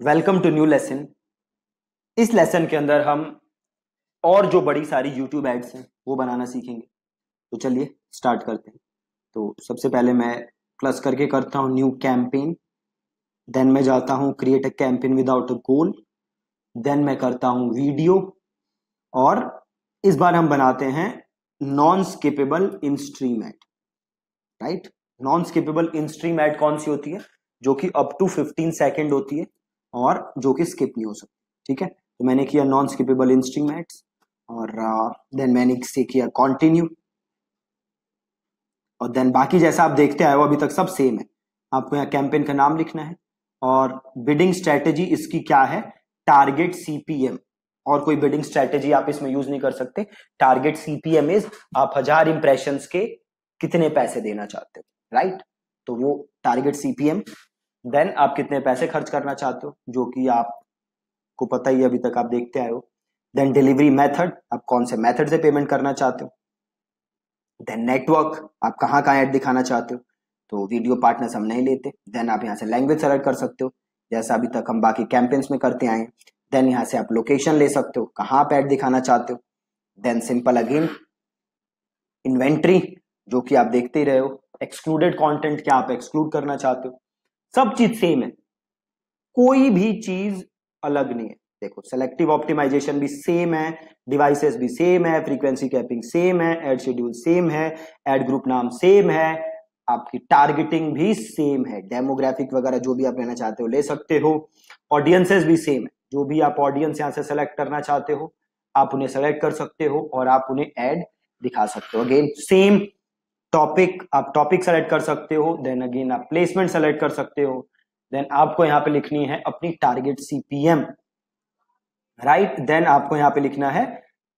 Welcome to new lesson इस lesson के अंदर हम और जो बड़ी सारी यूट्यूब एड्स हैं, वो बनाना सीखेंगे। तो चलिए स्टार्ट करते हैं। तो सबसे पहले मैं प्लस करके करता हूँ न्यू कैंपेन देन मैं जाता हूँ create a campaign without a goal then मैं करता हूँ वीडियो और इस बार हम बनाते हैं non skippable in stream ad right non skippable in stream ad कौन सी होती है? जो कि अप टू 15 सेकेंड होती है। और जो कि स्किप नहीं हो सकती ठीक है? तो मैंने किया non skippable in stream ads और देन uh, मैंने से किया कॉन्टिन्यू और देन बाकी जैसा आप देखते आए हो अभी तक सब सेम है। आपको यहाँ कैंपेन का नाम लिखना है और बिडिंग स्ट्रेटेजी इसकी क्या है? टारगेट सीपीएम और कोई बिडिंग स्ट्रेटेजी आप इसमें यूज़ नहीं कर सकते। टारगेट सीपीएम इज़ आप हज़ार इंप्रेशन के कितने पैसे देना चाहते हो राइट तो वो टारगेट सीपीएम देन आप कितने पैसे खर्च करना चाहते हो, जो कि आपको पता ही अभी तक आप देखते आए हो। देन डिलीवरी मेथड आप कौन से मेथड से पेमेंट करना चाहते हो? देन नेटवर्क आप कहाँ कहाँ ऐड दिखाना चाहते हो? तो वीडियो पार्टनर्स हम नहीं लेते। देन आप यहाँ से लैंग्वेज सेलेक्ट कर सकते हो। जैसा अभी तक हम बाकी कैंपेन्स में करते आए देन यहाँ से आप लोकेशन ले सकते हो। कहाँ आप ऐड दिखाना चाहते हो? देन सिंपल अगेन इन्वेंट्री जो कि आप देखते ही रहे हो। एक्सक्लूडेड कंटेंट क्या आप एक्सक्लूड करना चाहते हो? सब चीज़ सेम है। कोई भी चीज़ अलग नहीं है। देखो सेलेक्टिव ऑप्टिमाइजेशन भी सेम है डिवाइसेस भी सेम है फ्रीक्वेंसी कैपिंग सेम है एड शेड्यूल सेम है एड ग्रुप नाम सेम है, आपकी टारगेटिंग भी सेम है। डेमोग्राफिक वगैरह जो भी आप लेना चाहते हो ले सकते हो। ऑडियंसेस भी सेम है। जो भी आप ऑडियंस यहाँ से सेलेक्ट करना चाहते हो, आप उन्हें सेलेक्ट कर सकते हो और आप उन्हें एड दिखा सकते हो। अगेन सेम टॉपिक आप टॉपिक सेलेक्ट कर सकते हो देन अगेन आप प्लेसमेंट सेलेक्ट कर सकते हो देन आपको यहाँ पे लिखनी है अपनी टारगेट सीपीएम राइट देन आपको यहाँ पे लिखना है,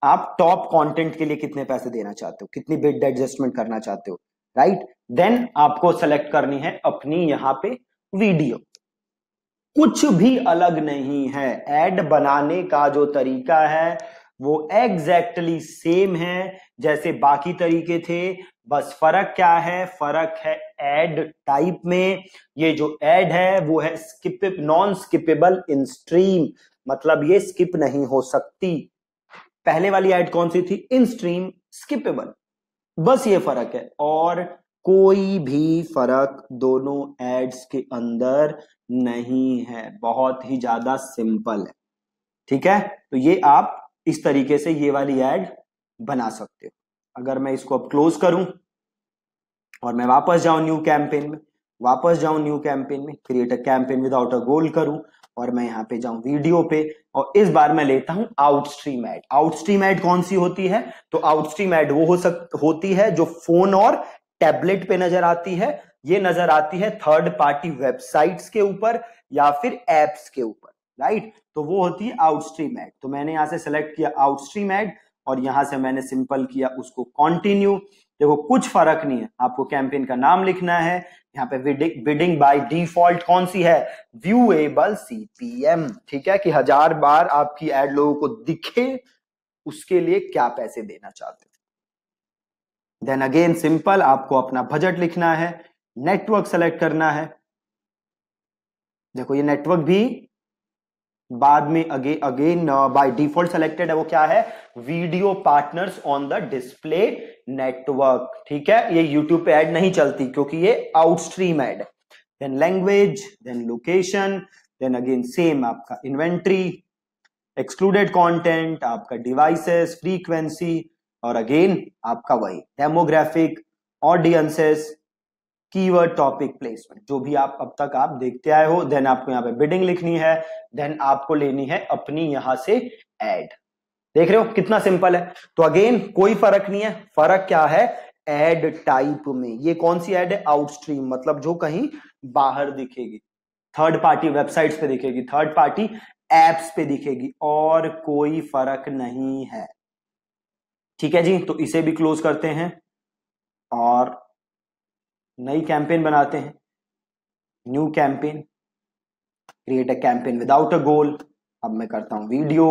आप टॉप कंटेंट के लिए कितने पैसे देना चाहते हो, कितनी बिड एडजस्टमेंट करना चाहते हो राइट right? देन आपको सेलेक्ट करनी है अपनी यहाँ पे वीडियो कुछ भी अलग नहीं है एड बनाने का जो तरीका है, वो एग्जैक्टली exactly सेम है, जैसे बाकी तरीके थे बस फ़र्क क्या है? फ़र्क है एड टाइप में। ये जो एड है, वो है skip non skippable in stream मतलब ये स्किप नहीं हो सकती। पहले वाली एड कौन सी थी? इन स्ट्रीम स्किपेबल बस ये फ़र्क है। और कोई भी फ़र्क दोनों एड्स के अंदर नहीं है। बहुत ही ज़्यादा सिंपल है। ठीक है? तो ये आप इस तरीके से ये वाली एड बना सकते हो। अगर मैं इसको अब क्लोज करूँ और मैं वापस जाऊँ न्यू कैंपेन में, वापस जाऊँ न्यू कैंपेन में create a campaign without a goal करूँ और मैं यहाँ पे जाऊँ वीडियो पे और इस बार मैं लेता हूँ आउटस्ट्रीम एड आउटस्ट्रीम एड कौन सी होती है? तो आउटस्ट्रीम एड वो हो सक, होती है जो फ़ोन और टैबलेट पे नज़र आती है। ये नज़र आती है थर्ड पार्टी वेबसाइट्स के ऊपर या फिर एप्स के ऊपर राइट तो वो होती है आउटस्ट्रीम एड तो मैंने यहाँ से सेलेक्ट किया आउटस्ट्रीम एड और यहाँ से मैंने सिंपल किया उसको कॉन्टिन्यू देखो, कुछ फ़र्क नहीं है। आपको कैंपेन का नाम लिखना है। यहाँ पे बिडिंग बाय डिफ़ॉल्ट कौन सी है? व्यूएबल सीपीएम ठीक है कि हज़ार बार आपकी एड लोगों को दिखे, उसके लिए क्या पैसे देना चाहते देन अगेन सिंपल आपको अपना बजट लिखना है नेटवर्क सेलेक्ट करना है। देखो, ये नेटवर्क भी बाद में अगे अगेन बाय डिफ़ॉल्ट सेलेक्टेड है वो क्या है? Video partners on the display network ठीक है? ये यूट्यूब पे ऐड नहीं चलती क्योंकि ये outstream ad then language then location then again same आपका इन्वेंट्री एक्सक्लूडेड कंटेंट आपका डिवाइसेस फ्रीक्वेंसी और अगेन आपका वही. Demographic audiences keyword topic placement जो भी आप अब तक आप देखते आए हो देन आपको यहाँ पे बिडिंग लिखनी है देन आपको लेनी है अपनी यहाँ से एड देख रहे हो, कितना सिंपल है। तो अगेन कोई फ़र्क नहीं है। फ़र्क क्या है? एड टाइप में। ये कौन सी एड है? आउटस्ट्रीम मतलब जो कहीं बाहर दिखेगी। थर्ड पार्टी वेबसाइट्स पे दिखेगी। थर्ड पार्टी एप्स पे दिखेगी। और कोई फ़र्क नहीं है। ठीक है जी? तो इसे भी क्लोज करते हैं। और नई कैंपेन बनाते हैं। New campaign create a campaign without a goal अब मैं करता हूँ वीडियो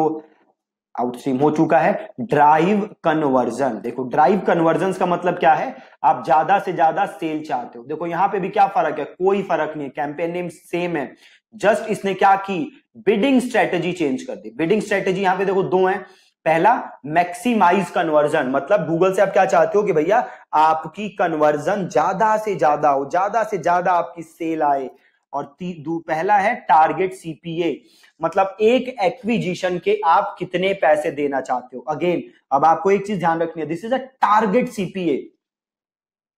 आउटस्ट्रीम हो चुका है। ड्राइव कन्वर्जन देखो ड्राइव कन्वर्जन का मतलब क्या है? आप ज़्यादा से ज़्यादा सेल चाहते हो। देखो, यहाँ पे भी क्या फ़र्क है? कोई फ़र्क नहीं है। कैंपेन नेम सेम है। जस्ट इसने क्या की? बिडिंग स्ट्रेटेजी चेंज कर दी। बिडिंग स्ट्रेटेजी यहाँ पे देखो दो है। पहला मैक्सिमाइज कन्वर्जन मतलब गूगल से आप क्या चाहते हो कि भैया आपकी कन्वर्जन ज़्यादा से ज़्यादा हो, ज़्यादा से ज़्यादा आपकी सेल आए। और पहला है टारगेट सीपीए मतलब एक एक्विजिशन के आप कितने पैसे देना चाहते हो। अगेन अब आपको एक चीज़ ध्यान रखनी है this is a target CPA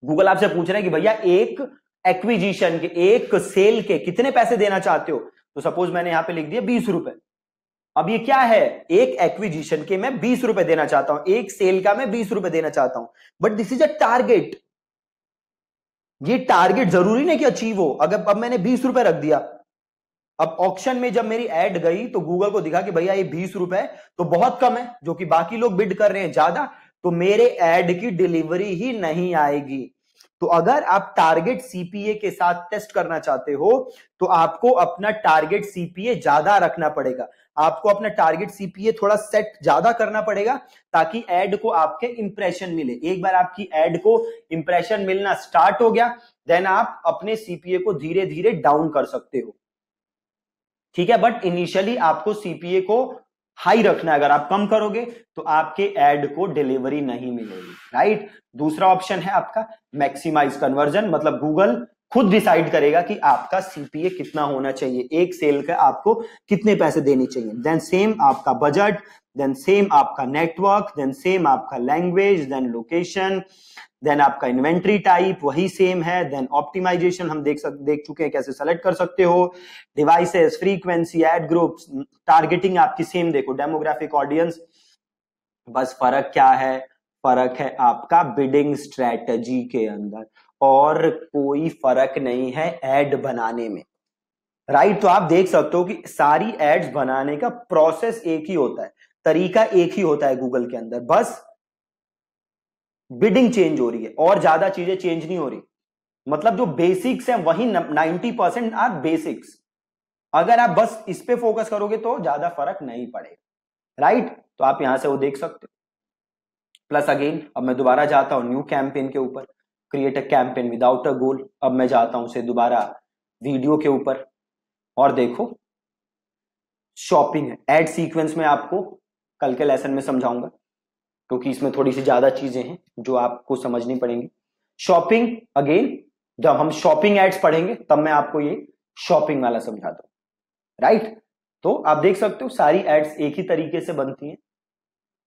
Google आपसे पूछ रहे हैं कि भैया एक एक्विजिशन के, एक सेल के कितने पैसे देना चाहते हो? तो सपोज़ मैंने यहाँ पे लिख दिया बीस रुपए। अब ये क्या है? एक एक्विजिशन के मैं बीस रुपए देना चाहता हूँ। एक सेल का मैं बीस रुपए देना चाहता हूँ। But this is a target ये टारगेट ज़रूरी नहीं कि अचीव हो। अगर, अब मैंने बीस रुपए रख दिया। अब ऑप्शन में जब मेरी एड गई तो गूगल को दिखा कि भैया ये बीस रुपए तो बहुत कम है, जो कि बाकी लोग बिड कर रहे हैं ज़्यादा तो मेरे एड की डिलीवरी ही नहीं आएगी। तो अगर आप टारगेट सीपीए के साथ टेस्ट करना चाहते हो तो आपको अपना टारगेट सीपीए ज़्यादा रखना पड़ेगा। आपको अपना टारगेट सीपीए थोड़ा सेट ज़्यादा करना पड़ेगा ताकि एड को आपके इंप्रेशन मिले। एक बार आपकी एड को इंप्रेशन मिलना स्टार्ट हो गया देन आप अपने सीपीए को धीरे धीरे डाउन कर सकते हो। ठीक है? बट इनिशियली आपको सीपीए को हाई रखना अगर आप कम करोगे तो आपके एड को डिलीवरी नहीं मिलेगी। राइट दूसरा ऑप्शन है आपका मैक्सिमाइज कन्वर्जन मतलब गूगल खुद डिसाइड करेगा कि आपका सीपीए कितना होना चाहिए। एक सेल का आपको कितने पैसे देने चाहिए। देन सेम आपका बजट देन सेम आपका नेटवर्क देन सेम आपका लैंग्वेज देन लोकेशन देन आपका इन्वेंट्री टाइप वही सेम है। देन ऑप्टिमाइजेशन हम देख सक, देख चुके हैं कैसे सेलेक्ट कर सकते हो। Devices frequency ad groups targeting आपकी सेम देखो। डेमोग्राफिक ऑडियंस बस फ़र्क क्या है? फ़र्क है आपका बिडिंग स्ट्रेटजी के अंदर। और कोई फ़र्क नहीं है एड बनाने में। Right right? तो आप देख सकते हो कि सारी एड्स बनाने का प्रोसेस एक ही होता है। तरीका एक ही होता है गूगल के अंदर। बस बिडिंग चेंज हो रही है और ज़्यादा चीज़ें चेंज नहीं हो रही। मतलब जो बेसिक्स हैं, वही नाइनटी परसेंट आर बेसिक्स अगर आप बस इस पे फोकस करोगे तो ज़्यादा फ़र्क नहीं पड़ेगा। राइट तो आप यहाँ से वो देख सकते हो। प्लस अगेन अब मैं दोबारा जाता हूँ न्यू कैंपेन के ऊपर। Create a campaign without a goal अब मैं जाता हूँ से दोबारा वीडियो के ऊपर। और देखो शॉपिंग एड सीक्वेंस में आपको कल के लेसन में समझाऊँगा, क्योंकि इसमें थोड़ी सी ज़्यादा चीज़ें हैं जो आपको समझनी पड़ेंगी। शॉपिंग अगेन जब हम शॉपिंग एड्स पढ़ेंगे, तब मैं आपको ये शॉपिंग वाला समझाता हूँ। राइट तो आप देख सकते हो, सारी एड्स एक ही तरीके से बनती हैं।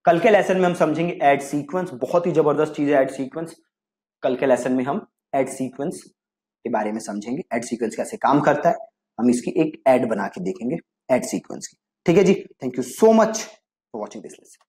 कल के लेसन में हम समझेंगे एड सीक्वेंस बहुत ही ज़बरदस्त चीज़ है एड सीक्वेंस कल के लेसन में हम एड सीक्वेंस के बारे में समझेंगे। एड सीक्वेंस कैसे काम करता है, हम इसकी एक एड बना के देखेंगे एड सीक्वेंस की। ठीक है जी? Thank you so much for watching this lesson